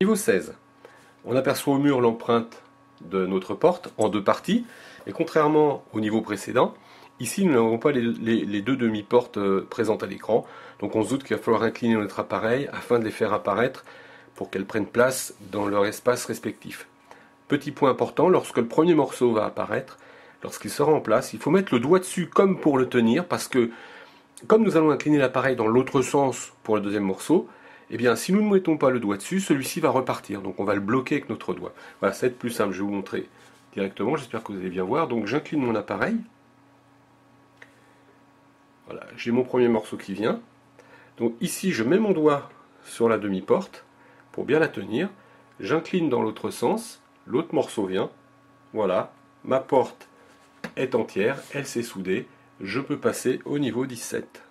Niveau 16. On aperçoit au mur l'empreinte de notre porte en deux parties. Et contrairement au niveau précédent, ici nous n'avons pas les, deux demi-portes euh, présentes à l'écran. Donc on se doute qu'il va falloir incliner notre appareil afin de les faire apparaître pour qu'elles prennent place dans leur espace respectif. Petit point important, lorsque le premier morceau va apparaître, lorsqu'il sera en place, il faut mettre le doigt dessus comme pour le tenir parce que comme nous allons incliner l'appareil dans l'autre sens pour le deuxième morceau, eh bien, si nous ne mettons pas le doigt dessus, celui-ci va repartir. Donc, on va le bloquer avec notre doigt. Voilà, ça va être plus simple. Je vais vous montrer directement. J'espère que vous allez bien voir. Donc, j'incline mon appareil. Voilà, j'ai mon premier morceau qui vient. Donc, ici, je mets mon doigt sur la demi-porte pour bien la tenir. J'incline dans l'autre sens. L'autre morceau vient. Voilà, ma porte est entière. Elle s'est soudée. Je peux passer au niveau 17.